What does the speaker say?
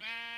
you